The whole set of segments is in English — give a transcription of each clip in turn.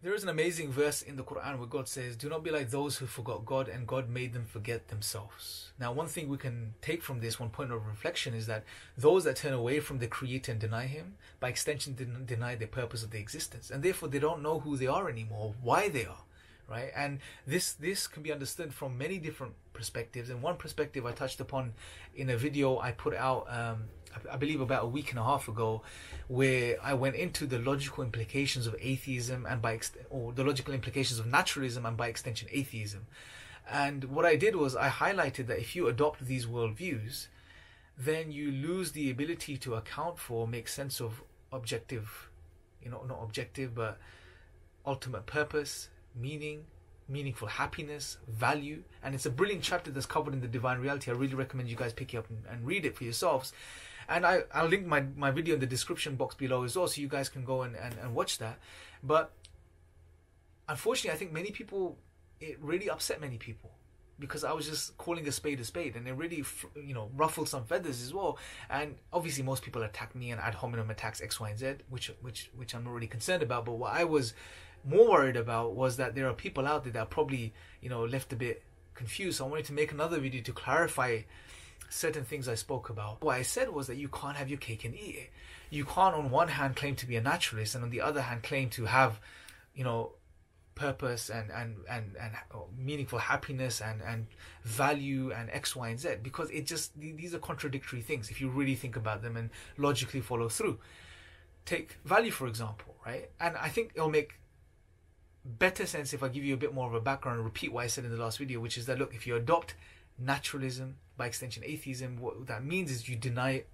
There is an amazing verse in the Quran where God says, Do not be like those who forgot God and God made them forget themselves. Now, one thing we can take from this, one point of reflection, is that those that turn away from the Creator and deny Him, by extension, den- deny the purpose of their existence. And therefore, they don't know who they are anymore, why they are. Right? And this, this can be understood from many different perspectives. And one perspective I touched upon in a video I put out um, I believe about a week and a half ago, where I went into the logical implications of atheism and by or the logical implications of naturalism and by extension atheism. And what I did was I highlighted that if you adopt these worldviews, then you lose the ability to account for, make sense of objective, you know, not objective, but ultimate purpose, meaning, meaningful happiness, value. And it's a brilliant chapter that's covered in the Divine Reality. I really recommend you guys pick it up and, and read it for yourselves and I, I'll link my, my video in the description box below as well so you guys can go and, and, and watch that. But unfortunately, I think many people, it really upset many people because I was just calling a spade a spade, and it really, you know, ruffled some feathers as well. And obviously, most people attack me and ad hominem attacks X, Y, and Z, which which which I'm not really concerned about. But what I was more worried about was that there are people out there that are probably, you know, left a bit confused. So I wanted to make another video to clarify certain things I spoke about. What I said was that you can't have your cake and eat it. You can't, on one hand, claim to be a naturalist, and on the other hand, claim to have, you know, purpose and and and and meaningful happiness and and value and X, Y, and Z. Because it just these are contradictory things if you really think about them and logically follow through. Take value for example, right? And I think it'll make better sense if I give you a bit more of a background and repeat what I said in the last video, which is that look, if you adopt naturalism, by extension atheism, what that means is you deny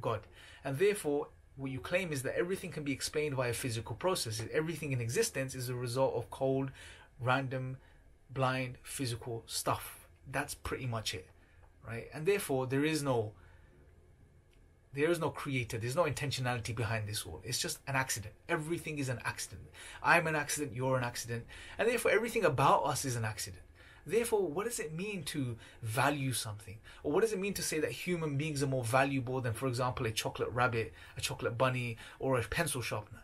God. And therefore, what you claim is that everything can be explained via physical processes. Everything in existence is a result of cold, random, blind, physical stuff. That's pretty much it. Right? And therefore there is no there is no creator, there's no intentionality behind this all. It's just an accident. Everything is an accident. I'm an accident, you're an accident, and therefore everything about us is an accident. Therefore, what does it mean to value something? Or what does it mean to say that human beings are more valuable than, for example, a chocolate rabbit, a chocolate bunny, or a pencil sharpener?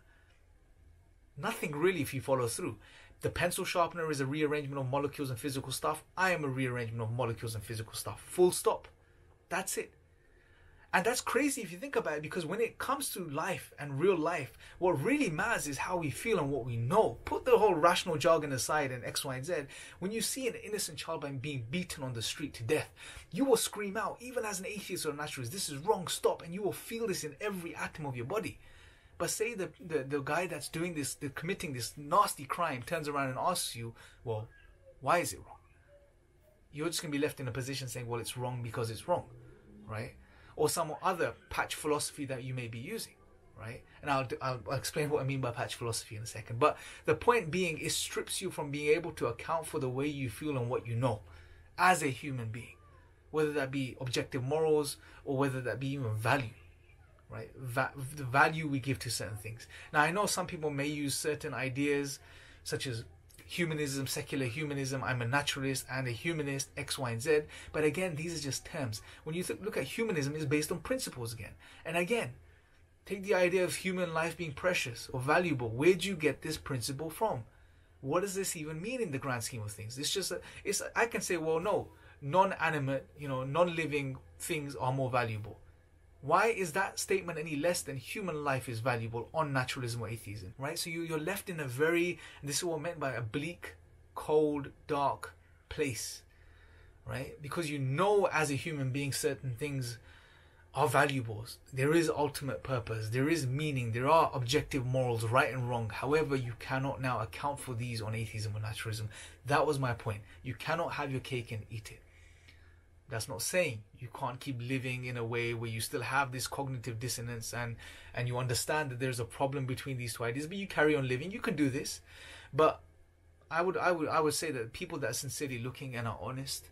Nothing really if you follow through. The pencil sharpener is a rearrangement of molecules and physical stuff. I am a rearrangement of molecules and physical stuff. Full stop. That's it. And that's crazy if you think about it because when it comes to life and real life, what really matters is how we feel and what we know. Put the whole rational jargon aside and X, Y, and Z. When you see an innocent child being beaten on the street to death, you will scream out, even as an atheist or a naturalist, this is wrong, stop. And you will feel this in every atom of your body. But say the, the, the guy that's doing this, the, committing this nasty crime, turns around and asks you, well, why is it wrong? You're just going to be left in a position saying, well, it's wrong because it's wrong, right? Or some other patch philosophy that you may be using, right? And I'll, I'll, explain what I mean by patch philosophy in a second. But the point being, it strips you from being able to account for the way you feel and what you know as a human being, whether that be objective morals or whether that be even value, right? Va- the value we give to certain things. Now, I know some people may use certain ideas, such as humanism, secular humanism, I'm a naturalist and a humanist, X, Y, and Z. But again, these are just terms. When you look at humanism, it's based on principles again. And again, take the idea of human life being precious or valuable. Where do you get this principle from? What does this even mean in the grand scheme of things? It's just, a, it's. I can say, well, no, non-animate, you know, non-living things are more valuable. Why is that statement any less than human life is valuable on naturalism or atheism? Right? So you, you're left in a very, this is what I meant by a bleak, cold, dark place. Right? Because you know as a human being certain things are valuable. There is ultimate purpose. There is meaning. There are objective morals, right and wrong. However, you cannot now account for these on atheism or naturalism. That was my point. You cannot have your cake and eat it. That's not saying you can't keep living in a way where you still have this cognitive dissonance and and you understand that there's a problem between these two ideas, but you carry on living. You can do this, but I would I would I would say that people that are sincerely looking and are honest,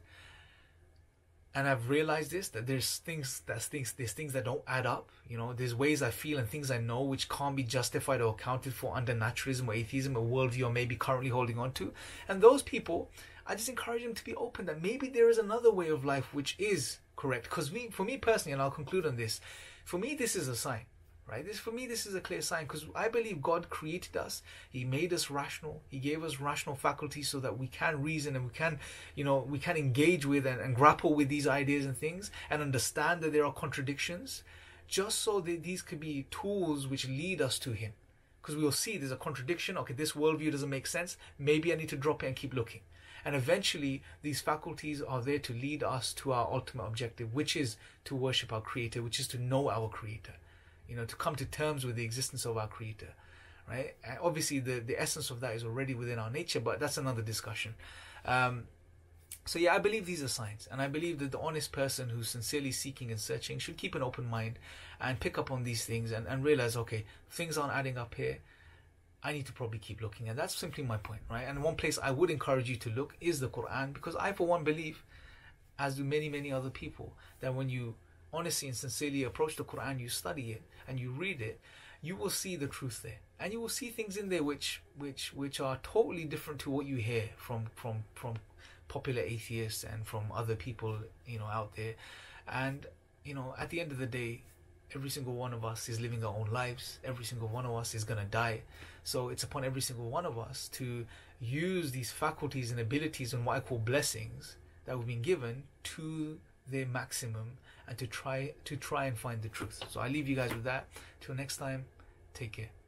and I've realized this that there's things that things there's things that don't add up. You know, there's ways I feel and things I know which can't be justified or accounted for under naturalism or atheism, a worldview I may be currently holding on to, and those people I just encourage them to be open that maybe there is another way of life which is correct. Because me, for me personally, and I'll conclude on this, for me this is a sign, right? This for me, this is a clear sign because I believe God created us. He made us rational. He gave us rational faculties so that we can reason and we can, you know, we can engage with and, and grapple with these ideas and things and understand that there are contradictions, just so that these could be tools which lead us to Him. Because we will see there's a contradiction. Okay, this worldview doesn't make sense. Maybe I need to drop it and keep looking. And eventually, these faculties are there to lead us to our ultimate objective, which is to worship our Creator, which is to know our Creator you know, to come to terms with the existence of our Creator, right? And obviously, the the essence of that is already within our nature, but that's another discussion. Um, so yeah, I believe these are signs, and I believe that the honest person who's sincerely seeking and searching should keep an open mind and pick up on these things and, and realize, okay, things aren't adding up here. I need to probably keep looking, and that's simply my point, right? And one place I would encourage you to look is the Quran, because I, for one, believe, as do many, many other people, that when you honestly and sincerely approach the Quran, you study it and you read it, you will see the truth there, and you will see things in there which which which are totally different to what you hear from from from popular atheists and from other people you know out there, and you know at the end of the day. Every single one of us is living our own lives. Every single one of us is going to die. So it's upon every single one of us to use these faculties and abilities and what I call blessings that we've been given to their maximum and to try to try and find the truth. So I leave you guys with that. Till next time, take care.